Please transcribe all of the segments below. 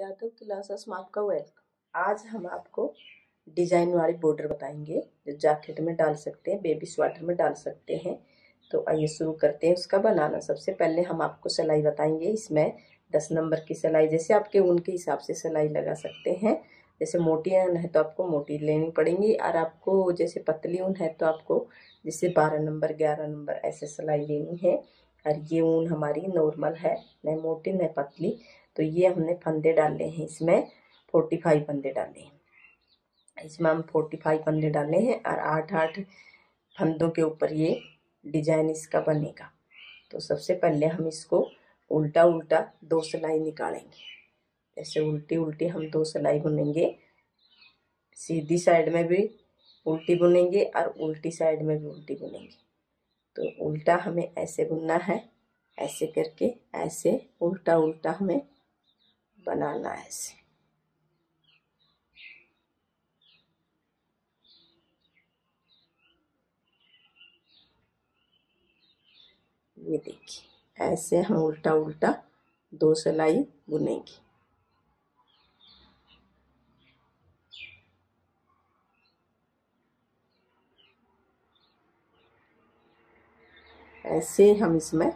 Yadav classes में आपका welcome आज हम आपको डिज़ाइन वाली बॉर्डर बताएँगे, जो जैकेट में डाल सकते हैं बेबी स्वेटर में डाल सकते हैं। तो आइए शुरू करते हैं उसका बनाना। सबसे पहले हम आपको सिलाई बताएँगे। इसमें दस नंबर की सिलाई, जैसे आपके ऊन के हिसाब से सिलाई लगा सकते हैं। जैसे मोटी ऊन है तो आपको मोटी लेनी पड़ेंगी, और आपको जैसे पतली ऊन है तो आपको जैसे बारह नंबर, ग्यारह नंबर ऐसे सिलाई लेनी है। और ये ऊन हमारी नॉर्मल है, न मोटी, न पतली। तो ये हमने फंदे डाले हैं, इसमें फोर्टी फाइव फंदे डाले हैं। इसमें हम फोर्टी फाइव फंदे डाले हैं और आठ आठ फंदों के ऊपर ये डिज़ाइन इसका बनेगा। तो सबसे पहले हम इसको उल्टा उल्टा दो सिलाई निकालेंगे। ऐसे उल्टी उल्टी हम दो सिलाई बुनेंगे। सीधी साइड में भी उल्टी बुनेंगे और उल्टी साइड में भी उल्टी बुनेंगे। तो उल्टा हमें ऐसे बुनना है, ऐसे करके ऐसे उल्टा उल्टा हमें बनाना है इसे। ये देखिए, ऐसे हम उल्टा उल्टा दो सिलाई बुनेंगे। ऐसे हम इसमें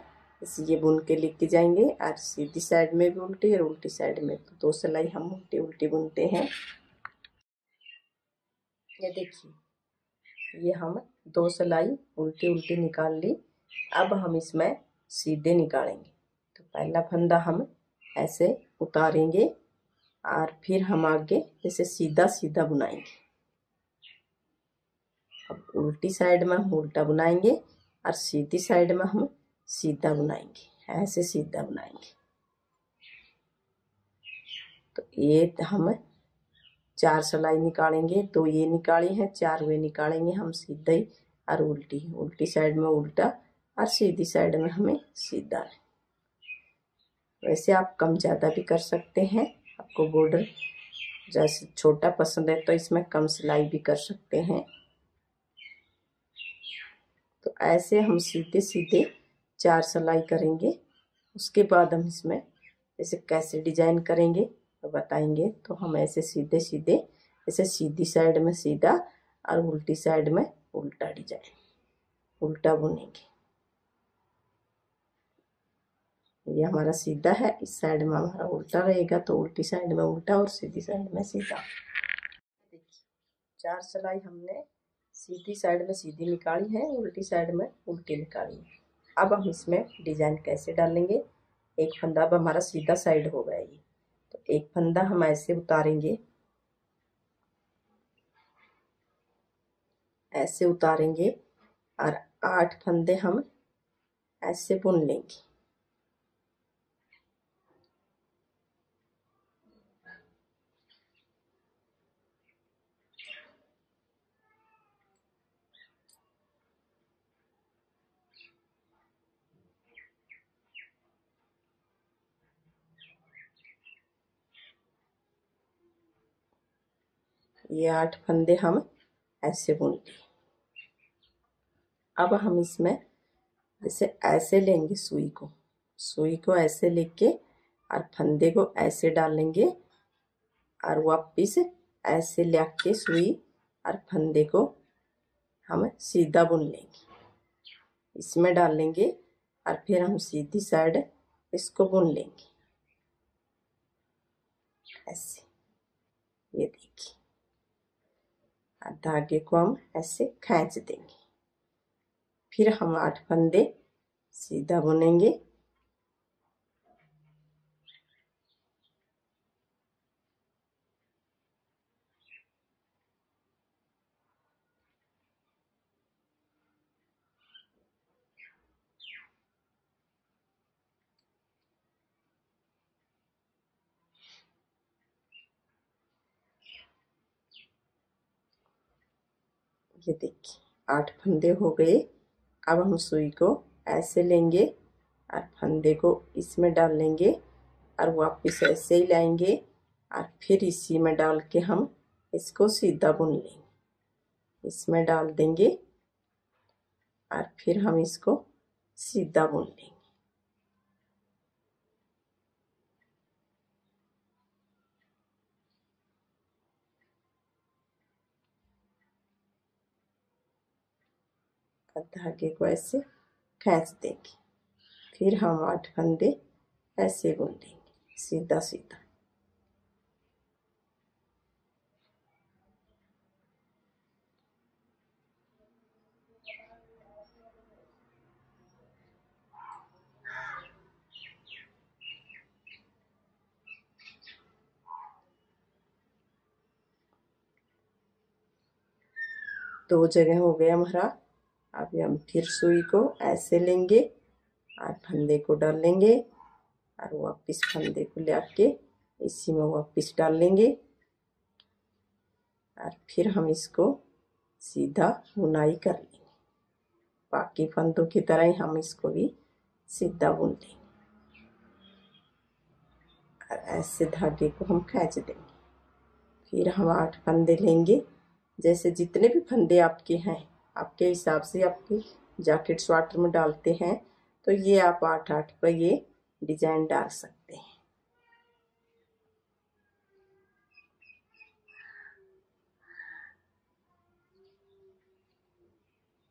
ये बुन के लेके जाएँगे। और सीधी साइड में भी उल्टी और उल्टी साइड में। तो दो सिलाई हम उल्टी उल्टी बुनते हैं। ये देखिए, ये हम दो सिलाई उल्टी उल्टी निकाल ली। अब हम इसमें सीधे निकालेंगे। तो पहला फंदा हम ऐसे उतारेंगे और फिर हम आगे जैसे सीधा सीधा बुनाएँगे। अब उल्टी साइड में हम उल्टा बुनाएँगे और सीधी साइड में हम सीधा बनाएँगे, ऐसे सीधा बनाएँगे। तो ये हम चार सिलाई निकालेंगे, दो ये निकाली है, चार वे निकालेंगे, हम सीधा ही और उल्टी उल्टी साइड में उल्टा और सीधी साइड में हमें सीधा। वैसे आप कम ज़्यादा भी कर सकते हैं, आपको बॉर्डर जैसे छोटा पसंद है तो इसमें कम सिलाई भी कर सकते हैं। तो ऐसे हम सीधे सीधे चार सिलाई करेंगे। उसके बाद हम इसमें जैसे कैसे डिज़ाइन करेंगे तो बताएँगे। तो हम ऐसे सीधे सीधे ऐसे सीधी साइड में सीधा और उल्टी साइड में उल्टा डिज़ाइन, उल्टा बुनेंगे। ये हमारा सीधा है, इस साइड में हमारा उल्टा रहेगा तो उल्टी साइड में उल्टा और सीधी साइड में सीधा। देखिए, चार सिलाई हमने सीधी साइड में सीधी निकाली है, उल्टी साइड में उल्टी निकाली है। अब हम इसमें डिज़ाइन कैसे डालेंगे? एक फंदा अब हमारा सीधा साइड हो गया ये। तो एक फंदा हम ऐसे उतारेंगे। ऐसे उतारेंगे और आठ फंदे हम ऐसे बुन लेंगे। ये आठ फंदे हम ऐसे बुन लिए अब हम इसमें जैसे ऐसे लेंगे सुई को। सुई को ऐसे लेके और फंदे को ऐसे डालेंगे और वापिस ऐसे ले के सुई और फंदे को हम सीधा बुन लेंगे। इसमें डाल लेंगे और फिर हम सीधी साइड इसको बुन लेंगे। ऐसे। ये देखिए। धागे को हम ऐसे खींच देंगे। फिर हम आठ फंदे सीधा बुनेंगे। ये देखिए आठ फंदे हो गए। अब हम सुई को ऐसे लेंगे और फंदे को इसमें डाल लेंगे और वापस ऐसे ही लाएँगे और फिर इसी में डाल के हम इसको सीधा बुन लेंगे। इसमें डाल देंगे और फिर हम इसको सीधा बुन लेंगे और धागे को ऐसे खींच देंगे। फिर हम आठ फंदे ऐसे बुन लेंगे सीधा सीधा। दो जगह हो गया हमारा अभी हम फिर सुई को ऐसे लेंगे और फंदे को डाल लेंगे और वापिस फंदे को ले आके इसी में वापिस डाल लेंगे। और फिर हम इसको सीधा बुनाई कर लेंगे। बाकी फंदों की तरह ही हम इसको भी सीधा बुन लेंगे। और ऐसे धागे को हम खींच देंगे। फिर हम आठ फंदे लेंगे। जैसे जितने भी फंदे आपके हैं आपके हिसाब से आपके जैकेट स्वाटर में डालते हैं तो ये आप आठ आठ पर ये डिज़ाइन डाल सकते हैं।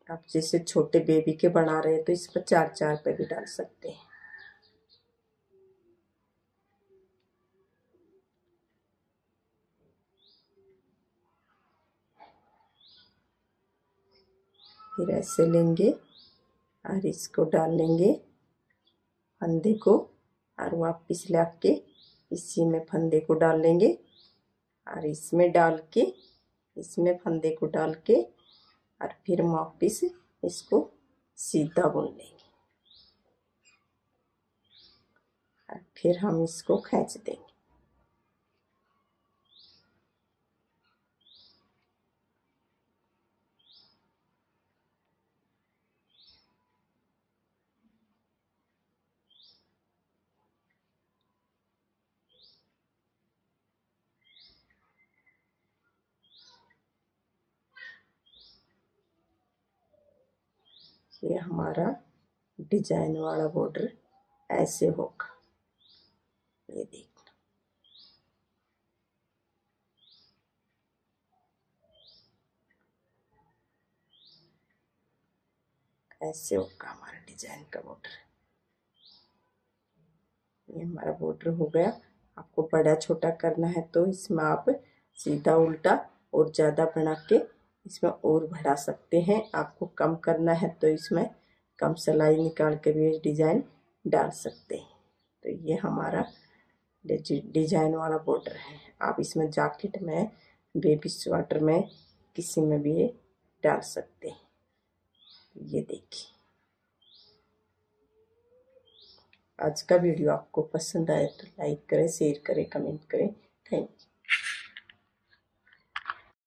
आप जैसे छोटे बेबी के बना रहे हैं तो इस पर चार चार पे भी डाल सकते हैं। फिर ऐसे लेंगे और इसको डाल लेंगे फंदे को और वापिस ला के इसी में फंदे को डाल लेंगे और इसमें डाल के, इसमें फंदे को डाल के और फिर वापिस इसको सीधा बुन लेंगे। और फिर हम इसको खींच देंगे। ये हमारा डिज़ाइन वाला बॉर्डर ऐसे होगा। ये देखना। ऐसे होगा हमारा डिज़ाइन का बॉर्डर ये हमारा बॉर्डर हो गया। आपको बड़ा छोटा करना है तो इसमें आप सीधा उल्टा और ज़्यादा बना के इसमें और बढ़ा सकते हैं। आपको कम करना है तो इसमें कम सिलाई निकाल के भी डिज़ाइन डाल सकते हैं। तो ये हमारा डिज़ाइन वाला बॉर्डर है। आप इसमें जैकेट में, बेबी स्वेटर में, किसी में भी ये डाल सकते हैं। ये देखिए। आज का वीडियो आपको पसंद आए तो लाइक करें, शेयर करें, कमेंट करें। Thank you.